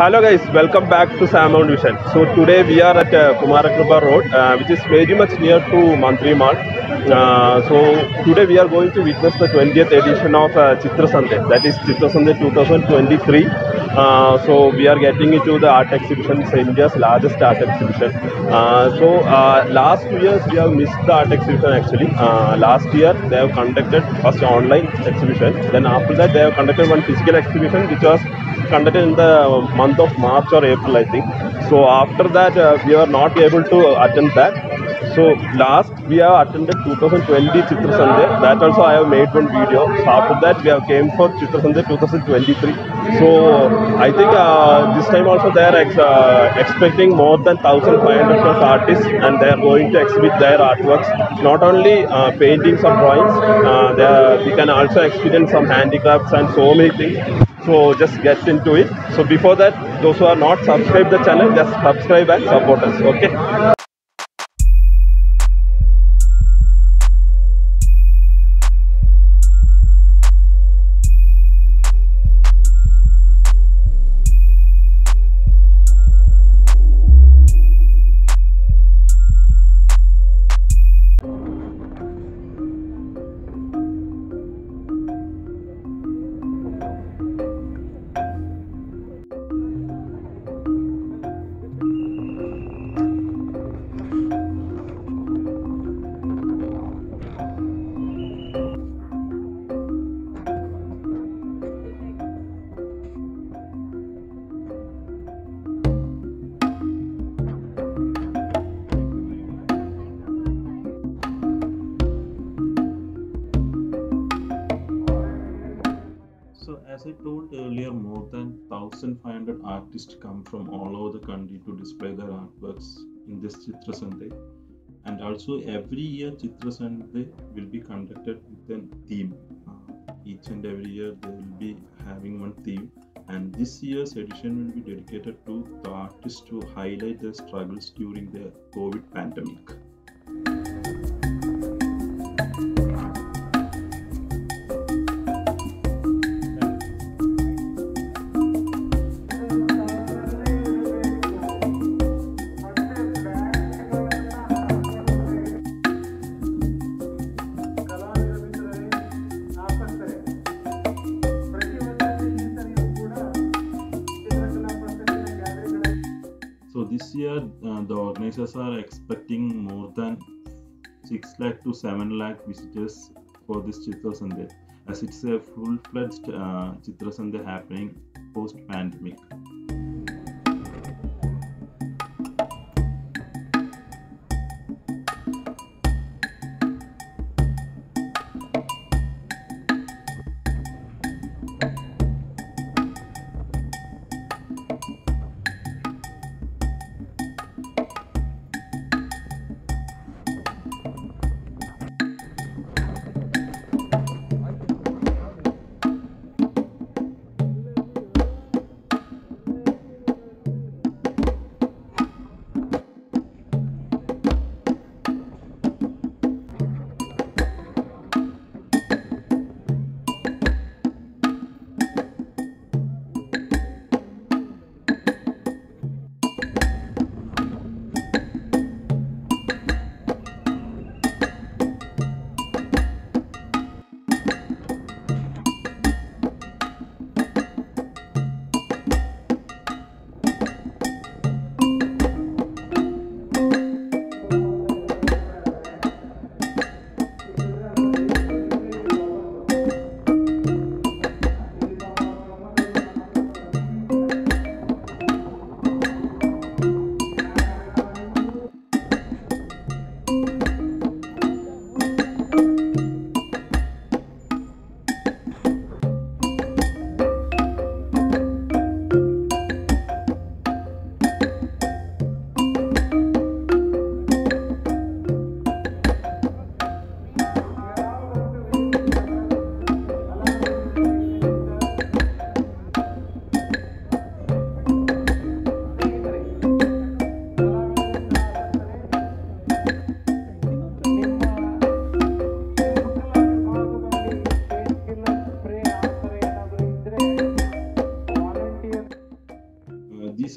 Hello guys, welcome back to SamMon Vision. So today we are at uh, Kumarakrupa Road, uh, which is very much near to Mantri Mall. Uh, so today we are going to witness the 20th edition of uh, Chitra Santhe, that is Chitra Santhe 2023. Uh, so we are getting into the art exhibition, India's largest art exhibition. Uh, so uh, last two years we have missed the art exhibition actually. Uh, last year they have conducted first online exhibition, then after that they have conducted one physical exhibition which was conducted in the month of March or April, I think. So after that, uh, we are not able to attend that. So last we have attended 2020 Chitra Santhe. That also I have made one video. So after that, we have came for Chitra Santhe 2023. So I think uh, this time also they are ex- uh, expecting more than 1,500 plus artists, and they are going to exhibit their artworks. Not only uh, paintings or drawings, uh, they are, we can also experience some handicrafts and so many things. So just get into it. So before that, those who are not subscribed the channel, just subscribe and support us. Okay. As I told earlier, more than 1,500 artists come from all over the country to display their artworks in this Chitra Santhe. And also, every year, Chitra Santhe will be conducted with a theme. Uh, each and every year, they will be having one theme. And this year's edition will be dedicated to the artists to highlight their struggles during the COVID pandemic. Organizers are expecting more than 6 lakh to 7 lakh visitors for this Chitra Santhe, as it's a full-fledged uh, Chitra Santhe happening post-pandemic.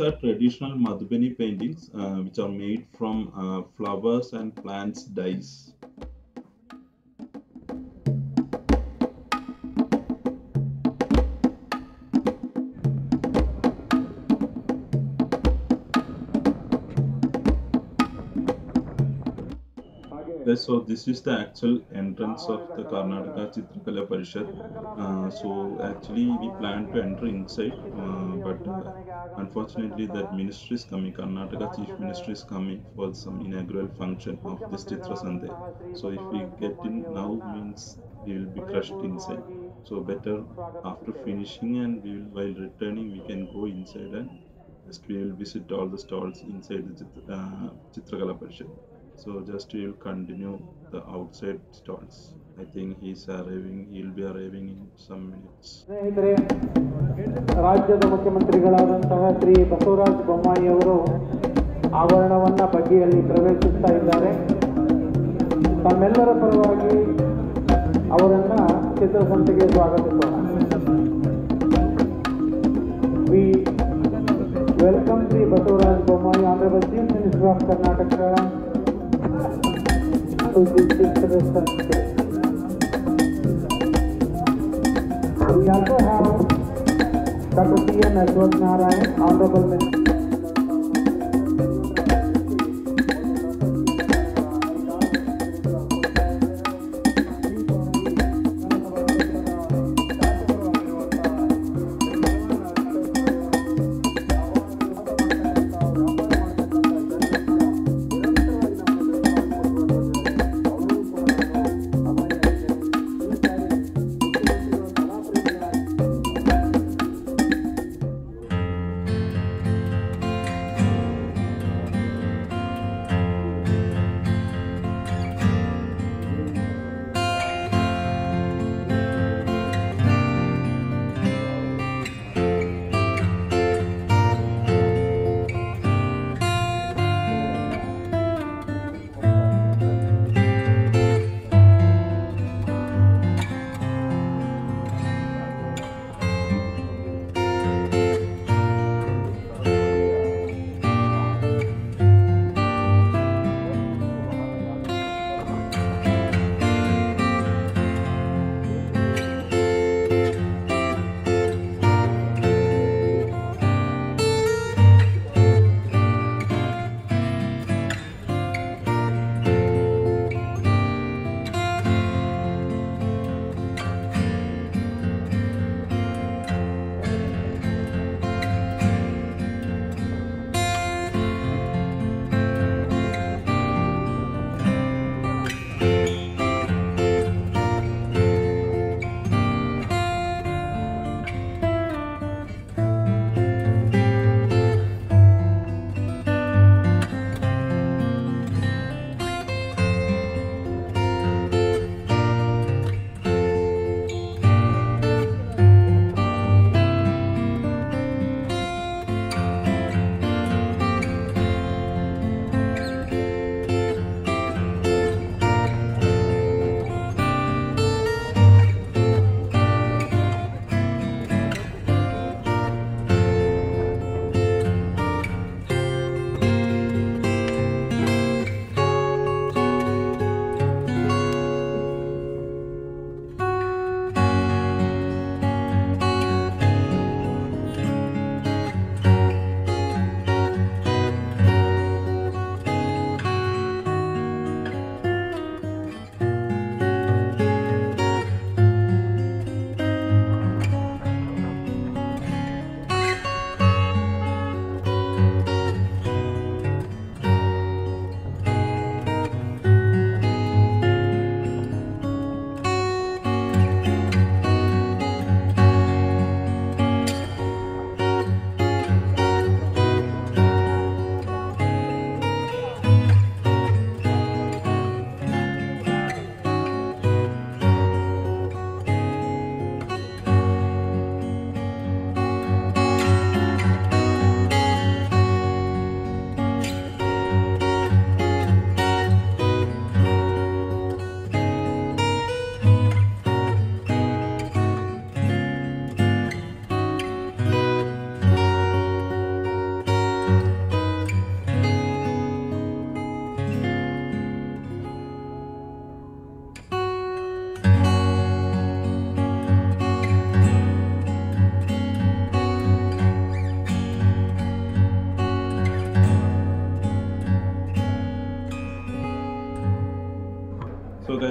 Are traditional Madhubani paintings uh, which are made from uh, flowers and plants dyes. Yes, so this is the actual entrance of the Karnataka Chitrakala Parishath. Uh, so actually we plan to enter inside, uh, but uh, unfortunately that ministry is coming, Karnataka Chief Minister is coming for some inaugural function of this Chitra Santhe. So if we get in now means we will be crushed inside. So better after finishing and we will, while returning we can go inside and we will visit all the stalls inside the Chit- uh, Chitrakala Parishath. So, just we will continue the outside stalls. I think he's arriving. He'll be arriving in some minutes. ಸ್ನೇಹಿತರೆ, ರಾಜ್ಯದ ಮುಖ್ಯಮಂತ್ರಿಗಳಾದಂತಹ ಶ್ರೀ ಬಸವರಾಜ ಬೊಮ್ಮಾಯಿಯವರು ಆವರಣವನ್ನ ಬಗ್ಗಿಯಲ್ಲಿ ಪ್ರವೇಶಿಸ್ತಾ ಇದ್ದಾರೆ ತಮ್ಮೆಲ್ಲರ ಪರವಾಗಿ ಅವರನ್ನ ಚಿತ್ರಸಂತೆಗೆ ಸ್ವಾಗತಿಸೋಣ we welcome Shri Basavaraj Bommai Andhra Pradesh minister of Karnataka हम जानते हैं कर्तव्य नेटवर्क में आ रहा है honourable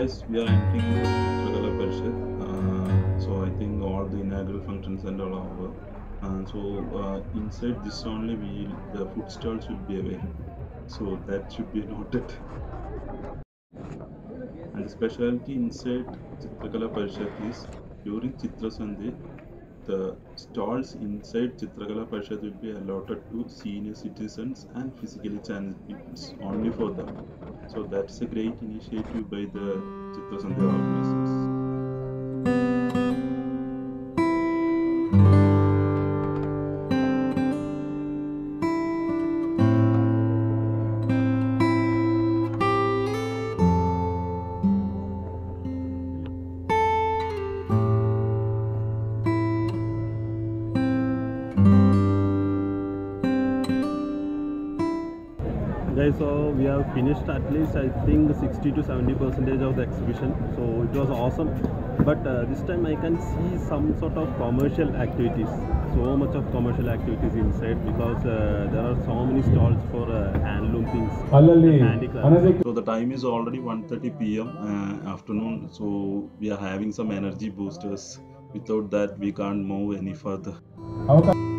Guys, we are entering Chitrakala Parishath. Uh, so I think all the inaugural functions and all over. So uh, inside this only, we the food stalls will be available. So that should be noted. And the specialty inside Chitrakala Parishath is during Chitra Santhe, the stalls inside Chitrakala Parishath will be allotted to senior citizens and physically challenged people only for them. So that's a great initiative by the Chitra Santhe organizers. guys so we have finished at least i think 60 to 70 percentage of the exhibition. So it was awesome. But uh, this time i can see some sort of commercial activities. So much of commercial activities inside because uh, there are so many stalls for uh, handloom things. So the time is already 1:30 pm uh, afternoon. So we are having some energy boosters. Without that we can't move any further. Okay.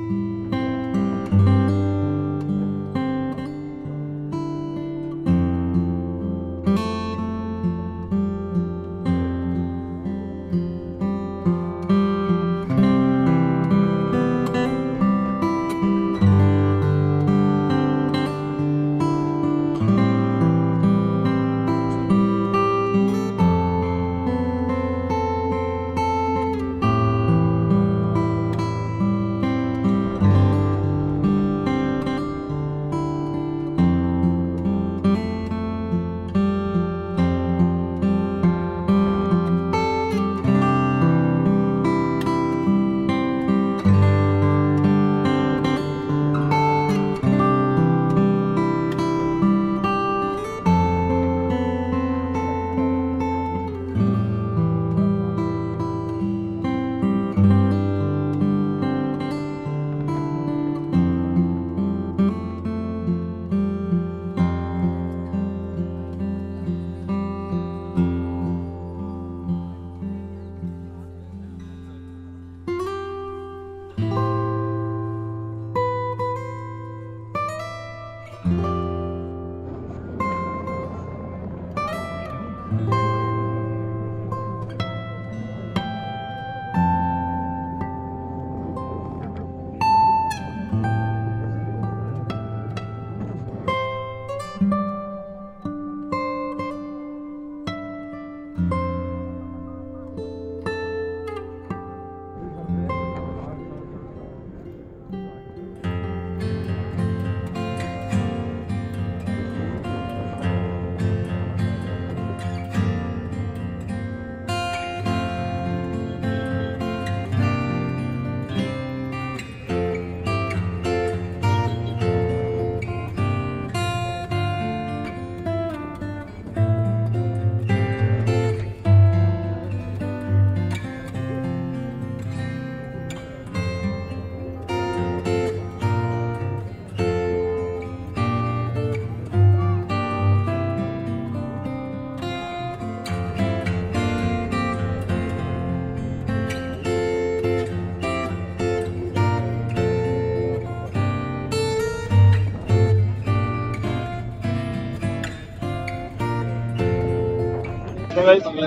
So guys, we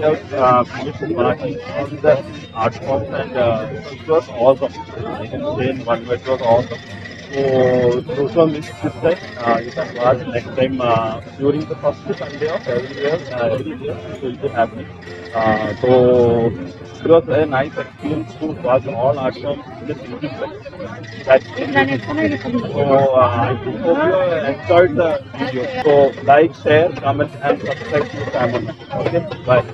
have uh, finished marking the art forms and uh, it was awesome. I can say in one word, it was awesome. So those who missed this time, uh, you can watch next time uh, during the first Sunday of every year. Uh, every year it will be happening. Uh, so it was a nice experience to watch all art forms in the place. That's it. So uh, I hope you enjoyed the video. So like, share, comment, and subscribe to the channel. Okay, bye.